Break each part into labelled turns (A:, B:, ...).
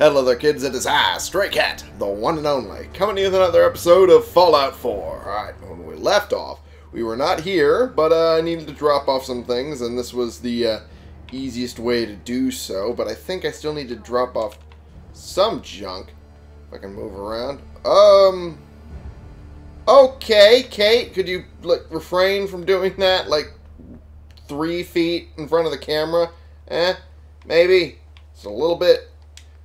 A: Hello there kids, it is I, Stray Cat, the one and only, coming to you with another episode of Fallout 4. Alright, when we left off, we were not here, but uh, I needed to drop off some things, and this was the uh, easiest way to do so, but I think I still need to drop off some junk, if I can move around. Um, okay, Kate, could you like, refrain from doing that, like, three feet in front of the camera? Eh, maybe, it's a little bit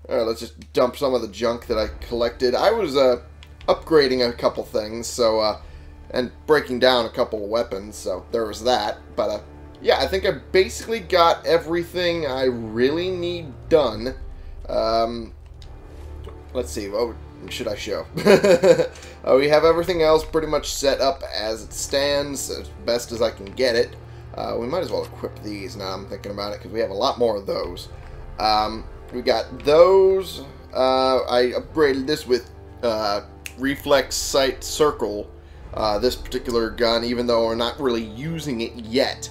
A: Alright, let's just dump some of the junk that I collected. I was uh, upgrading a couple things, so, uh, and breaking down a couple of weapons, so there was that. But, uh, yeah, I think I basically got everything I really need done. Um, let's see, what should I show? uh, we have everything else pretty much set up as it stands, as best as I can get it. Uh, we might as well equip these now I'm thinking about it, because we have a lot more of those. Um, we got those. Uh, I upgraded this with uh, reflex sight circle. Uh, this particular gun, even though we're not really using it yet,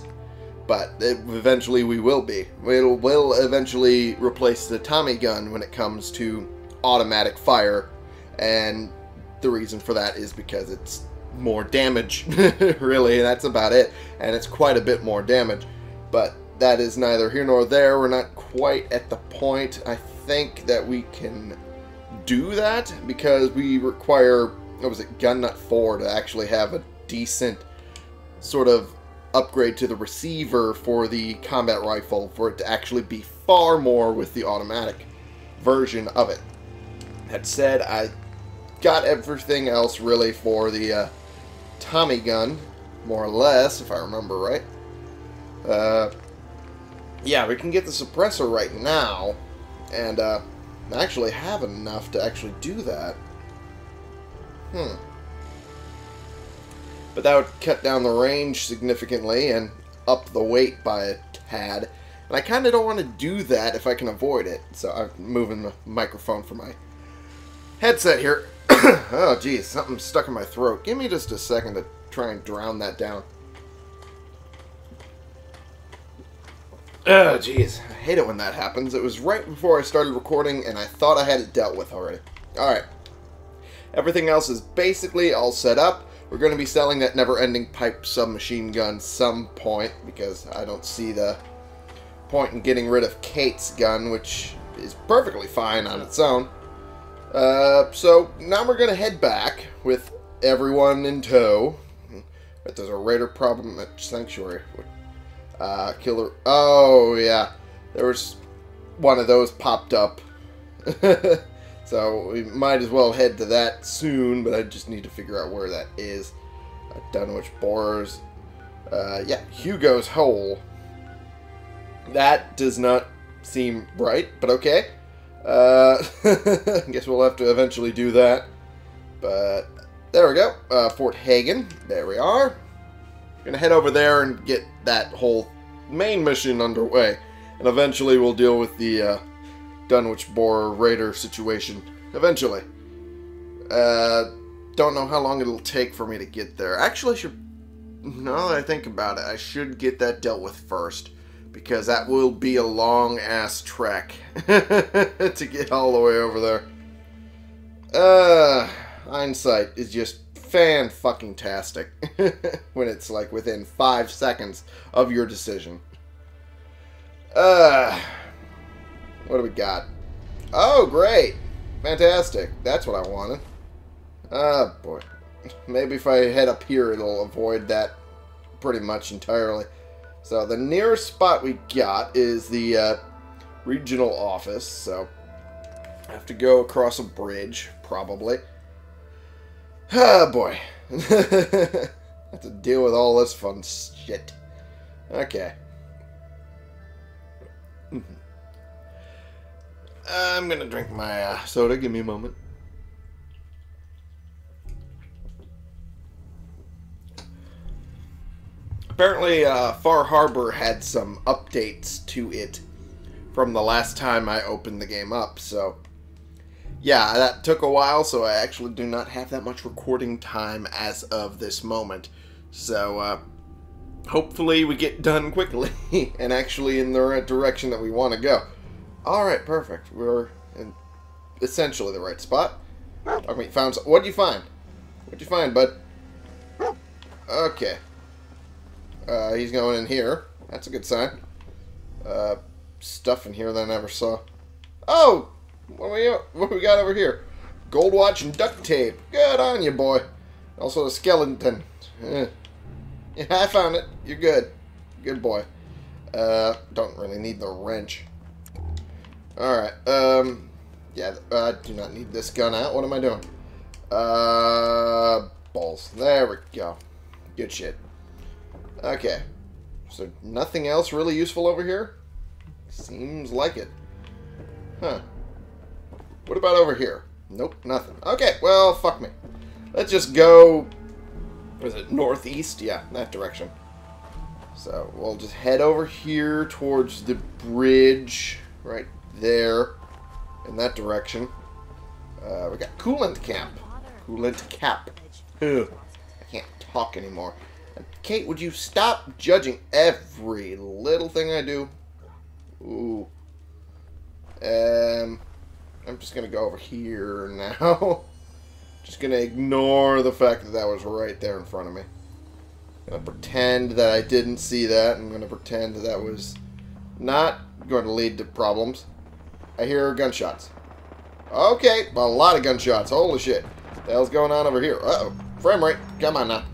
A: but it, eventually we will be. It will eventually replace the Tommy gun when it comes to automatic fire, and the reason for that is because it's more damage, really, that's about it, and it's quite a bit more damage. But that is neither here nor there. We're not quite at the point, I think, that we can do that because we require, what was it, Gun Nut 4 to actually have a decent sort of upgrade to the receiver for the combat rifle for it to actually be far more with the automatic version of it. That said, I got everything else really for the uh, Tommy gun, more or less, if I remember right. Uh, yeah, we can get the suppressor right now, and uh, actually have enough to actually do that. Hmm. But that would cut down the range significantly and up the weight by a tad. And I kind of don't want to do that if I can avoid it. So I'm moving the microphone from my headset here. oh, geez, something stuck in my throat. Give me just a second to try and drown that down. Oh, jeez. I hate it when that happens. It was right before I started recording, and I thought I had it dealt with already. Alright. Everything else is basically all set up. We're going to be selling that never-ending pipe submachine gun some point, because I don't see the point in getting rid of Kate's gun, which is perfectly fine on its own. Uh, so, now we're going to head back with everyone in tow. But there's a raider problem at Sanctuary. Uh, killer. Oh, yeah. There was one of those popped up. so we might as well head to that soon, but I just need to figure out where that is. Uh, Dunwich Borers. Uh, yeah, Hugo's Hole. That does not seem right, but okay. Uh, I guess we'll have to eventually do that. But there we go. Uh, Fort Hagen. There we are. Gonna head over there and get that whole main mission underway. And eventually we'll deal with the uh, Dunwich Borer Raider situation. Eventually. Uh, don't know how long it'll take for me to get there. Actually, I should... Now that I think about it, I should get that dealt with first. Because that will be a long-ass trek to get all the way over there. Uh, hindsight is just fan fucking tastic when it's like within five seconds of your decision. Uh, what do we got? Oh, great. Fantastic. That's what I wanted. Ah, oh, boy. Maybe if I head up here, it'll avoid that pretty much entirely. So the nearest spot we got is the uh, regional office, so I have to go across a bridge, probably. Ah, boy. have to deal with all this fun shit. Okay. I'm gonna drink my uh, soda. Give me a moment. Apparently, uh, Far Harbor had some updates to it from the last time I opened the game up, so yeah, that took a while, so I actually do not have that much recording time as of this moment. So, uh, hopefully we get done quickly and actually in the right direction that we want to go. Alright, perfect. We're in essentially the right spot. Me, found. What'd you find? What'd you find, bud? Okay. Uh, he's going in here. That's a good sign. Uh, stuff in here that I never saw. Oh! What we, what we got over here? Gold watch and duct tape. Good on you, boy. Also a skeleton. Eh. Yeah, I found it. You're good. Good boy. Uh, don't really need the wrench. Alright, um, yeah, I do not need this gun out. What am I doing? Uh, balls. There we go. Good shit. Okay. So nothing else really useful over here? Seems like it. Huh. What about over here? Nope, nothing. Okay, well, fuck me. Let's just go... Was it northeast? Yeah, that direction. So we'll just head over here towards the bridge right there in that direction. Uh, we got coolant camp. Coolant cap. Ugh, I can't talk anymore. Kate, would you stop judging every little thing I do? Ooh. Um, I'm just going to go over here now. just going to ignore the fact that that was right there in front of me. going to pretend that I didn't see that. I'm going to pretend that that was not going to lead to problems. I hear gunshots. Okay, a lot of gunshots. Holy shit. What the hell's going on over here? Uh-oh. Frame rate. Come on now.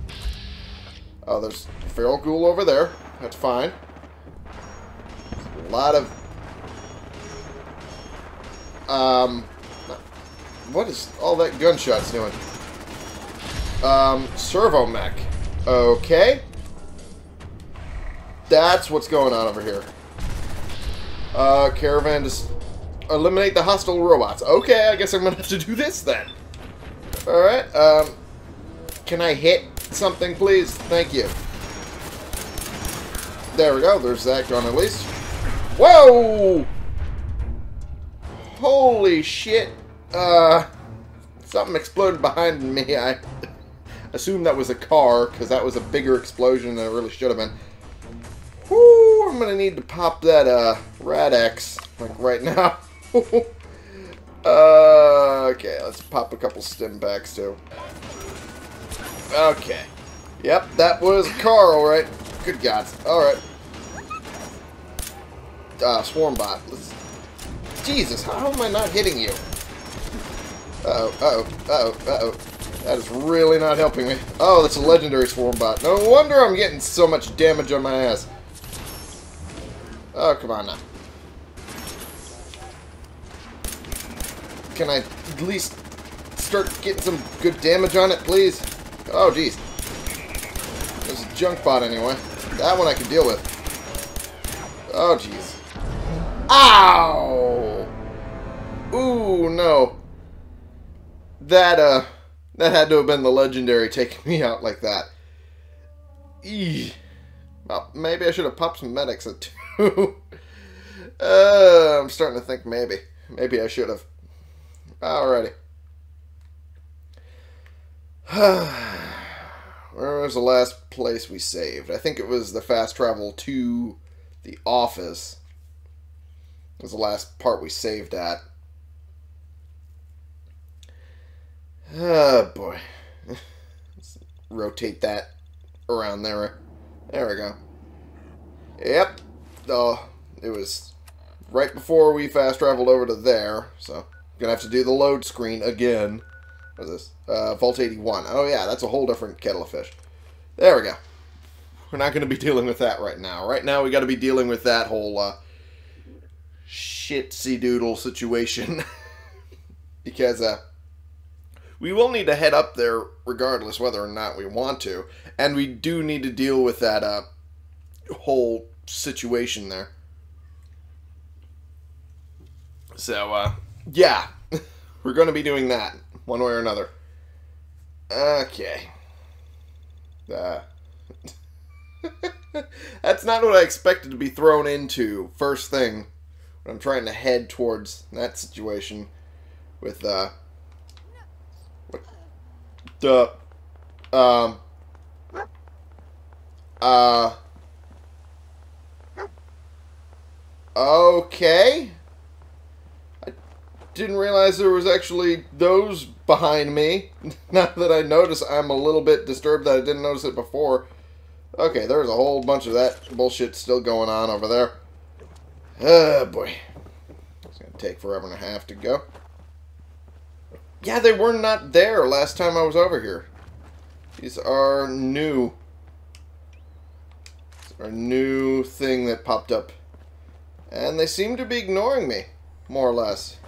A: Oh, there's feral ghoul over there. That's fine. A lot of... Um... What is all that gunshots doing? Um, servo mech. Okay. That's what's going on over here. Uh, caravan just eliminate the hostile robots. Okay, I guess I'm gonna have to do this then. Alright, um, can I hit something, please? Thank you. There we go, there's that gun at least. Whoa! Holy shit. Uh, something exploded behind me. I assume that was a car, because that was a bigger explosion than it really should have been. I'm gonna need to pop that, uh, Rad-X, like, right now. uh, okay, let's pop a couple stim packs, too. Okay. Yep, that was a car, alright. Good gods. Alright. Uh, swarm bot. Let's... Jesus, how am I not hitting you? Uh oh, uh oh, uh oh, uh oh. That is really not helping me. Oh, that's a legendary swarm bot. No wonder I'm getting so much damage on my ass. Oh, come on now. Can I at least start getting some good damage on it, please? Oh, jeez. There's a junk bot anyway. That one I can deal with. Oh, jeez. Ow! Ooh, no. That, uh, that had to have been the legendary taking me out like that. Eee. Well, maybe I should have popped some medics at two. uh, I'm starting to think maybe. Maybe I should have. Alrighty. Where was the last place we saved? I think it was the fast travel to the office. It was the last part we saved at. Oh boy. Let's rotate that around there. There we go. Yep. Oh, it was right before we fast traveled over to there, so gonna have to do the load screen again. What is this? Uh, Vault 81. Oh yeah, that's a whole different kettle of fish. There we go. We're not to be dealing with that right now. Right now we got to be dealing with that whole uh, shitsy doodle situation. because uh, we will need to head up there regardless whether or not we want to. And we do need to deal with that uh, whole situation there. So, uh, yeah, we're going to be doing that one way or another. Okay. Uh, that's not what I expected to be thrown into first thing when I'm trying to head towards that situation with, uh, the, um, uh, okay. I didn't realize there was actually those behind me. now that I notice, I'm a little bit disturbed that I didn't notice it before. Okay, there's a whole bunch of that bullshit still going on over there. Oh, boy. It's to take forever and a half to go. Yeah, they were not there last time I was over here. These are new. Are new thing that popped up. And they seem to be ignoring me, more or less.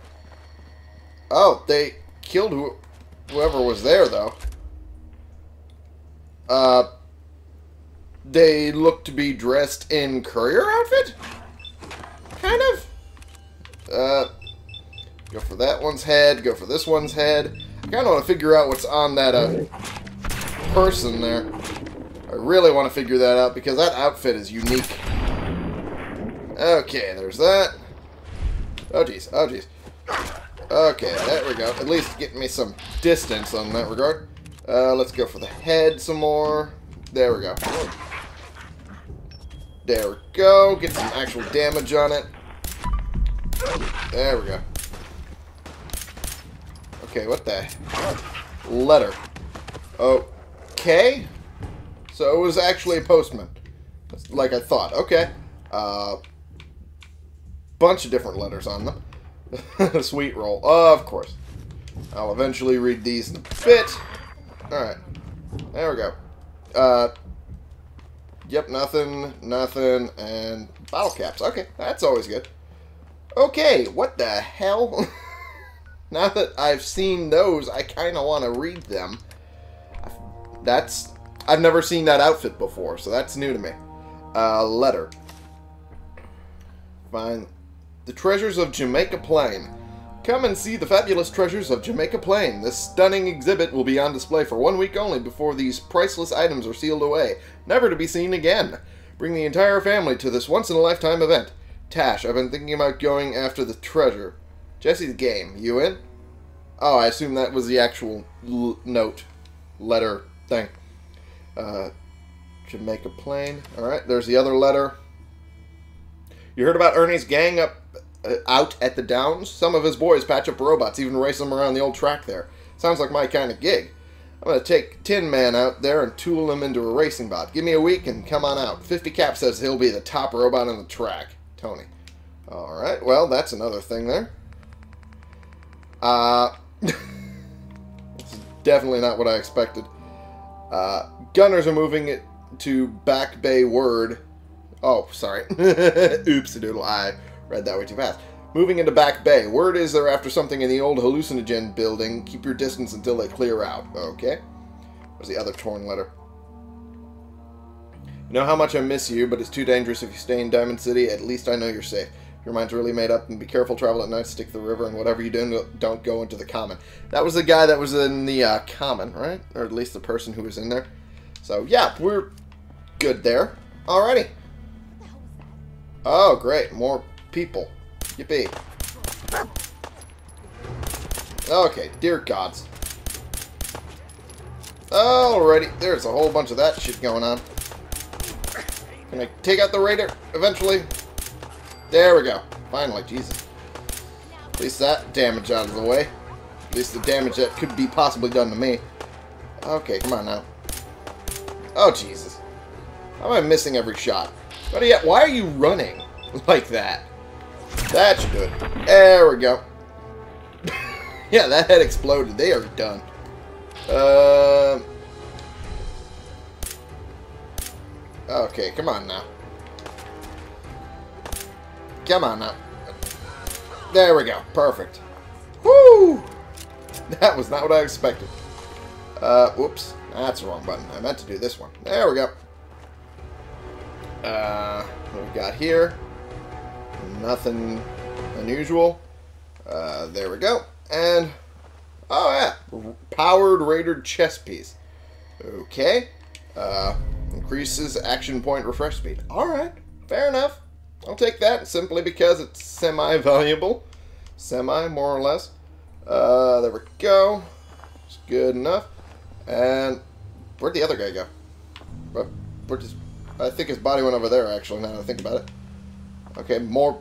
A: Oh, they killed who whoever was there, though. Uh, they look to be dressed in courier outfit? Kind of. Uh, go for that one's head, go for this one's head. I kind of want to figure out what's on that uh, person there. I really want to figure that out because that outfit is unique. Okay, there's that. Oh, jeez. Oh, jeez. Okay, there we go. At least getting me some distance on that regard. Uh, let's go for the head some more. There we go. There we go. Get some actual damage on it. There we go. Okay, what the? Letter. Okay. So it was actually a postman. Like I thought. Okay. Uh, bunch of different letters on them. Sweet roll. of course. I'll eventually read these in a bit. Alright. There we go. Uh, yep, nothing, nothing, and bottle caps. Okay, that's always good. Okay, what the hell? now that I've seen those, I kind of want to read them. That's... I've never seen that outfit before, so that's new to me. Uh, letter. Fine. The Treasures of Jamaica Plain. Come and see the fabulous treasures of Jamaica Plain. This stunning exhibit will be on display for one week only before these priceless items are sealed away, never to be seen again. Bring the entire family to this once-in-a-lifetime event. Tash, I've been thinking about going after the treasure. Jesse's game. You in? Oh, I assume that was the actual note, letter thing. Uh, Jamaica Plain. Alright, there's the other letter. You heard about Ernie's gang up uh, out at the Downs? Some of his boys patch up robots, even race them around the old track there. Sounds like my kind of gig. I'm going to take Tin Man out there and tool him into a racing bot. Give me a week and come on out. 50 Cap says he'll be the top robot on the track. Tony. Alright, well, that's another thing there. Uh, this definitely not what I expected. Uh, gunners are moving it to Back Bay Word Oh, sorry. Oops, doodle. I read that way too fast. Moving into Back Bay. Word is they're after something in the old Hallucigen building. Keep your distance until they clear out. Okay. Where's the other torn letter? You know how much I miss you, but it's too dangerous if you stay in Diamond City. At least I know you're safe. Your mind's really made up, and be careful. Travel at night, stick to the river, and whatever you do, don't go into the common. That was the guy that was in the uh, common, right? Or at least the person who was in there. So, yeah, we're good there. Alrighty. Oh, great. More people. Yippee. Okay, dear gods. Alrighty, there's a whole bunch of that shit going on. Can I take out the raider eventually? There we go. Finally, Jesus. At least that damage out of the way. At least the damage that could be possibly done to me. Okay, come on now. Oh, Jesus. How am I missing every shot? But yeah, why are you running like that? That's good. There we go. yeah, that head exploded. They are done. Uh, okay, come on now. Come on now. There we go. Perfect. Woo! That was not what I expected. Uh, whoops. That's the wrong button. I meant to do this one. There we go. Uh, what we got here? Nothing unusual. Uh, there we go. And, oh yeah, powered raider chest piece. Okay. Uh, increases action point refresh speed. Alright, fair enough. I'll take that simply because it's semi-valuable. Semi, more or less. Uh, there we go. It's good enough. And where'd the other guy go? Where, I think his body went over there, actually, now that I think about it. Okay, more...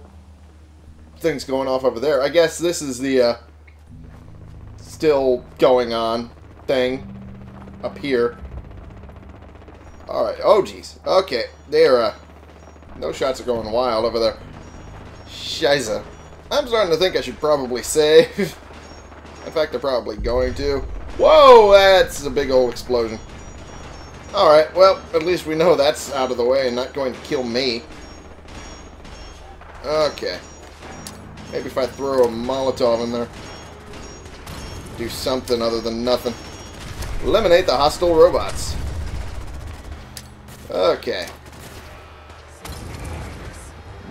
A: things going off over there. I guess this is the uh, still going on thing up here. Alright, oh jeez. Okay, there, uh, no shots are going wild over there. Shiza. I'm starting to think I should probably save. In fact, I'm probably going to. Whoa, that's a big old explosion. Alright, well, at least we know that's out of the way and not going to kill me. Okay. Maybe if I throw a Molotov in there. Do something other than nothing. Eliminate the hostile robots. Okay.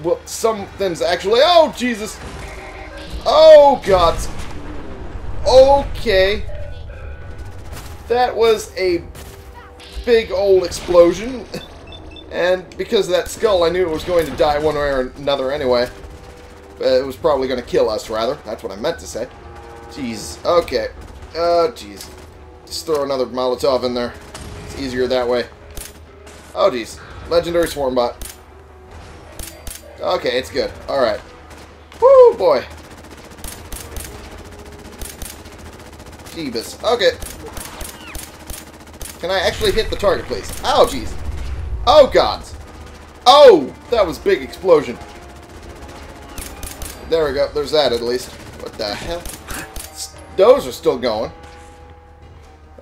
A: Well, something's actually... Oh, Jesus! Oh, God! Okay. That was a big old explosion. And because of that skull, I knew it was going to die one way or another anyway. Uh, it was probably going to kill us, rather. That's what I meant to say. Jeez. Okay. Oh, jeez. Just throw another Molotov in there. It's easier that way. Oh, jeez. Legendary Swarm Bot. Okay, it's good. Alright. Woo, boy. Jeebus. Okay. Can I actually hit the target, please? Oh, jeez. Oh, gods. Oh, that was big explosion. There we go. There's that, at least. What the hell? Those are still going.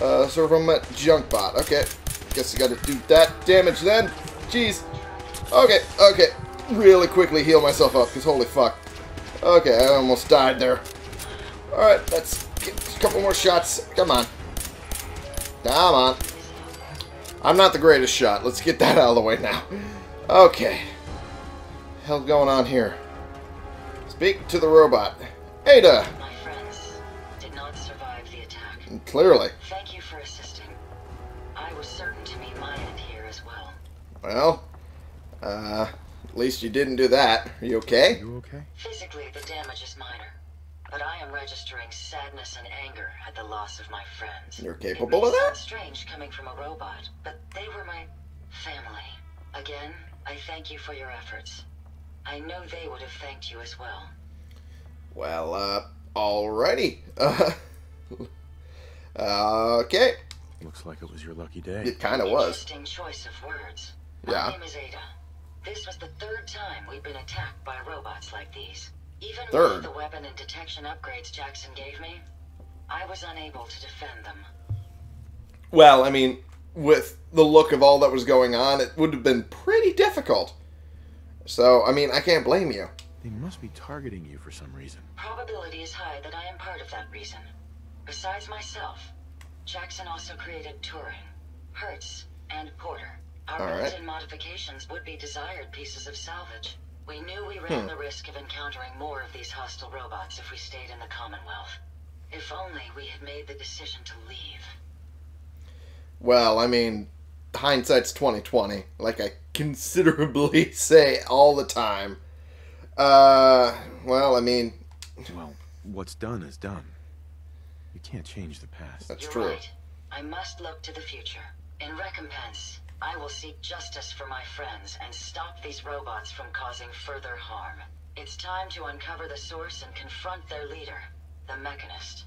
A: Uh, so from a junk bot. Okay. Guess you gotta do that damage then. Jeez. Okay, okay. Really quickly heal myself up, because holy fuck. Okay, I almost died there. Alright, let's get a couple more shots. Come on. Come on. I'm not the greatest shot. Let's get that out of the way now. Okay. Hell's going on here? Speak to the robot. Ada!
B: My friends did not survive the attack.
A: Clearly.
B: Thank you for assisting. I was certain to meet my end here as well.
A: Well, uh, at least you didn't do that. Are you okay?
C: You okay?
B: Physically, the damage is minor, but I am registering sadness and anger at the loss of my friends.
A: You're capable
B: may
A: of that?
B: strange coming from a robot, but they were my family. Again, I thank you for your efforts. I know they would have thanked you as well.
A: Well, uh, alrighty. Uh, okay.
C: Looks like it was your lucky day.
A: It kind of was.
B: Interesting choice of words.
A: Yeah.
B: My name is Ada. This was the third time we've been attacked by robots like these. Even
A: Third?
B: with the weapon and detection upgrades Jackson gave me, I was unable to defend them.
A: Well, I mean, with the look of all that was going on, it would have been pretty difficult. So, I mean, I can't blame you.
C: They must be targeting you for some reason.
B: Probability is high that I am part of that reason. Besides myself, Jackson also created Turing, Hertz, and Porter. Our
A: All right.
B: built-in modifications would be desired pieces of salvage. We knew we ran
A: Hmm.
B: the risk of encountering more of these hostile robots if we stayed in the Commonwealth. If only we had made the decision to leave.
A: Well, I mean, hindsight's twenty twenty, like I considerably say all the time. Uh, well, I mean,
C: Well, what's done is done. You can't change the past.
A: that's
B: You're
A: true.
B: right. I must look to the future. In recompense, I will seek justice for my friends and stop these robots from causing further harm. It's time to uncover the source and confront their leader, the Mechanist.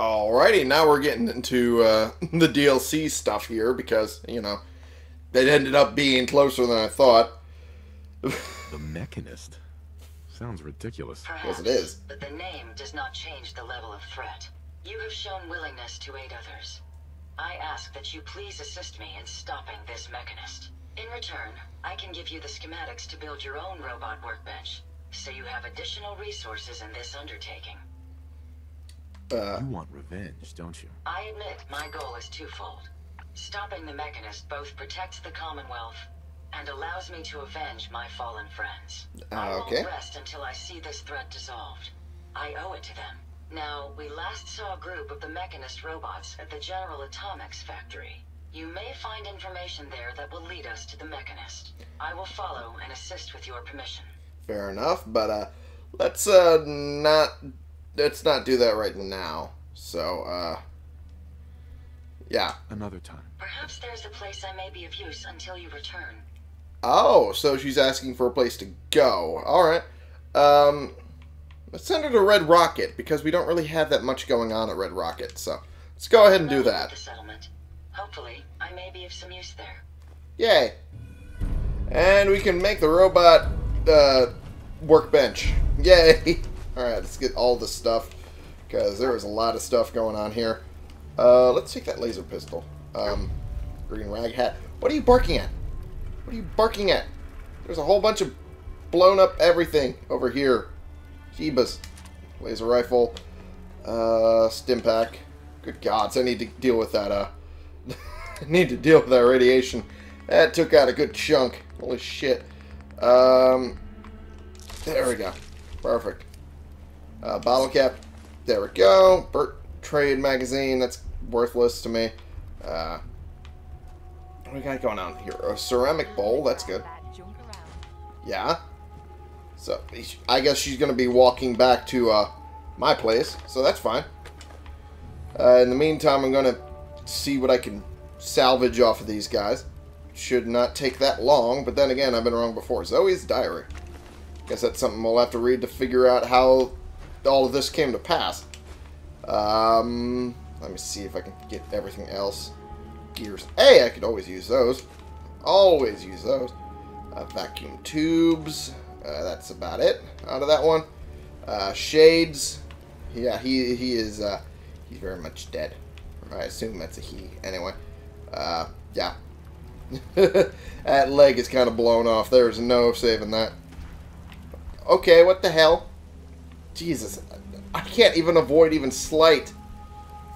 A: Alrighty, now we're getting into uh, the DLC stuff here because you know it ended up being closer than I thought.
C: The Mechanist? Sounds ridiculous.
B: Perhaps,
A: it is.
B: but the name does not change the level of threat. You have shown willingness to aid others. I ask that you please assist me in stopping this Mechanist. In return, I can give you the schematics to build your own robot workbench, so you have additional resources in this undertaking.
A: Uh,
C: You want revenge, don't you?
B: I admit my goal is twofold. Stopping the Mechanist both protects the Commonwealth and allows me to avenge my fallen friends. I
A: Uh, okay.
B: won't rest until I see this threat dissolved. I owe it to them. Now, we last saw a group of the Mechanist robots at the General Atomics factory. You may find information there that will lead us to the Mechanist. I will follow and assist with your permission.
A: fair enough, but uh, let's uh not let's not do that right now. So uh, yeah.
C: Another time.
B: Perhaps there's a place I may be of use until you return.
A: Oh, so she's asking for a place to go. All right. Um, Let's send her to Red Rocket, because we don't really have that much going on at Red Rocket, so let's go ahead and do that.
B: The settlement. Hopefully, I may be of some use there.
A: Yay! And we can make the robot uh, workbench. Yay! Alright, let's get all this stuff, because there is a lot of stuff going on here. Uh, let's take that laser pistol. Um, green rag hat. What are you barking at? What are you barking at? There's a whole bunch of blown up everything over here. Jeebus. Laser rifle. Uh, stim pack. Good gods, I need to deal with that, uh... I need to deal with that radiation. That took out a good chunk. Holy shit. Um... There we go. Perfect. Uh, bottle cap. There we go. Burt Trade magazine. That's worthless to me. Uh... What do we got going on here? A ceramic bowl. That's good. Yeah. So, I guess she's going to be walking back to uh, my place, so that's fine. Uh, in the meantime, I'm going to see what I can salvage off of these guys. Should not take that long, but then again, I've been wrong before. Zoe's diary. Guess that's something we'll have to read to figure out how all of this came to pass. Um, let me see if I can get everything else. Gears. Hey, I could always use those. Always use those. Uh, vacuum tubes. Uh, that's about it out of that one. Uh, shades. Yeah, he he is. Uh, he's very much dead. I assume that's a he. Anyway. Uh, yeah. that leg is kind of blown off. There's no saving that. Okay, what the hell? Jesus, I can't even avoid even slight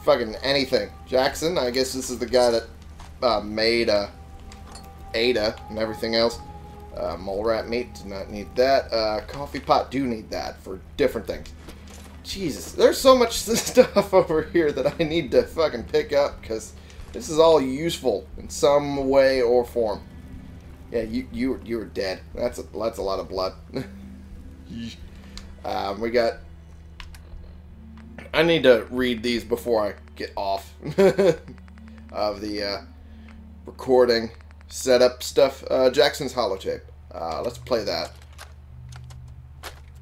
A: fucking anything. Jackson, I guess this is the guy that uh, made uh, Ada and everything else. Uh, mole rat meat, do not need that. Uh, coffee pot, do need that for different things. Jesus, there's so much stuff over here that I need to fucking pick up because this is all useful in some way or form. Yeah, you you you were dead. That's a, that's a lot of blood. um, we got. I need to read these before I get off of the uh, recording setup stuff. Uh, Jackson's holotape. Uh, let's play that.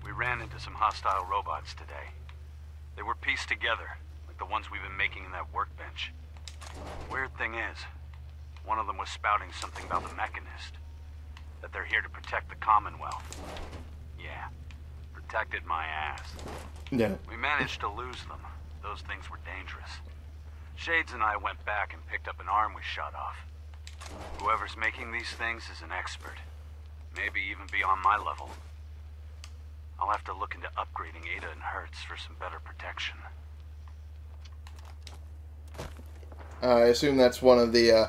D: We ran into some hostile robots today. They were pieced together, like the ones we've been making in that workbench. Weird thing is, one of them was spouting something about the Mechanist. That they're here to protect the Commonwealth. Yeah, protected my ass.
A: Yeah.
D: We managed to lose them. Those things were dangerous. Shades and I went back and picked up an arm we shot off. Whoever's making these things is an expert. Maybe even beyond my level. I'll have to look into upgrading Ada and Hertz for some better protection.
A: I assume that's one of the uh,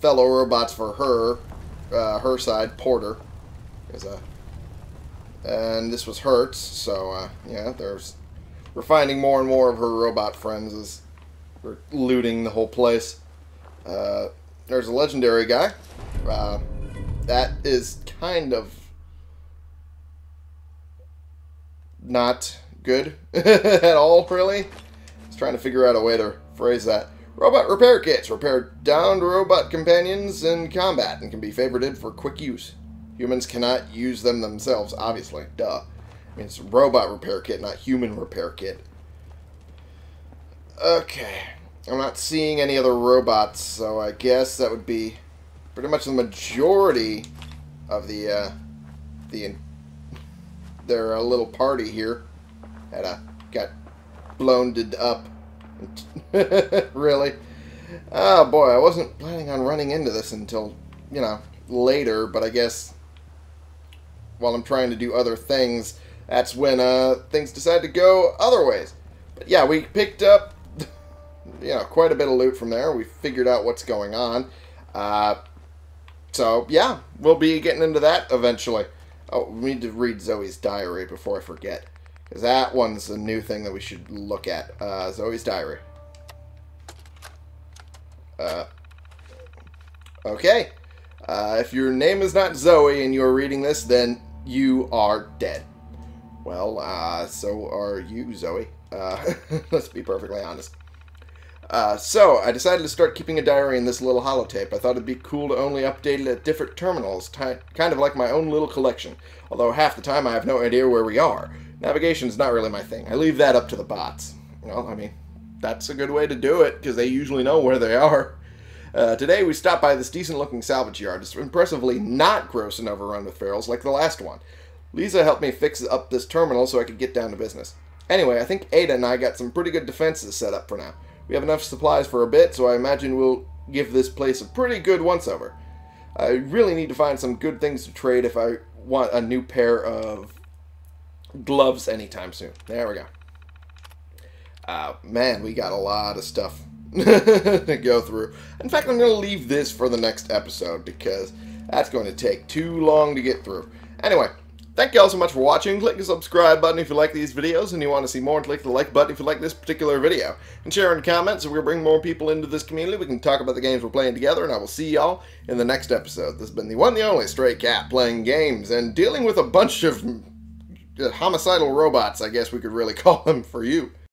A: fellow robots for her, uh, her side, Porter. Is a, and this was Hertz, so uh, yeah, there's we're finding more and more of her robot friends as we're looting the whole place. There's a legendary guy. Uh, that is kind of not good at all, really. Was trying to figure out a way to phrase that. Robot repair kits repair downed robot companions in combat and can be favorited for quick use. Humans cannot use them themselves, obviously. Duh. I mean, it's robot repair kit, not human repair kit. Okay. I'm not seeing any other robots, so I guess that would be pretty much the majority of the, uh, the, their uh, little party here. Had a, got blown up. really? Oh boy, I wasn't planning on running into this until, you know, later, but I guess while I'm trying to do other things, that's when uh, things decide to go other ways. But yeah, we picked up, you know, quite a bit of loot from there. We figured out what's going on. Uh, so yeah, we'll be getting into that eventually. Oh, we need to read Zoe's diary before I forget. Because that one's a new thing that we should look at. Uh, Zoe's diary. Uh, okay. Uh, if your name is not Zoe and you're reading this, then you are dead. Well, uh, so are you, Zoe. Uh, let's be perfectly honest. Uh, so, I decided to start keeping a diary in this little holotape. I thought it'd be cool to only update it at different terminals, kind of like my own little collection. Although half the time I have no idea where we are. Navigation's not really my thing. I leave that up to the bots. Well, I mean, that's a good way to do it, because they usually know where they are. Uh, today we stopped by this decent looking salvage yard. It's impressively not gross and overrun with ferals like the last one. Lisa helped me fix up this terminal so I could get down to business. Anyway, I think Ada and I got some pretty good defenses set up for now. We have enough supplies for a bit, so I imagine we'll give this place a pretty good once-over. I really need to find some good things to trade if I want a new pair of gloves anytime soon. There we go. Uh, man, we got a lot of stuff to go through. In fact, I'm going to leave this for the next episode because that's going to take too long to get through. Anyway, thank you all so much for watching. Click the subscribe button if you like these videos and you want to see more. And click the like button if you like this particular video. And share in the comments so we'll bring more people into this community. We can talk about the games we're playing together. And I will see y'all in the next episode. This has been the one the only Stray Cat playing games and dealing with a bunch of uh, homicidal robots, I guess we could really call them for you.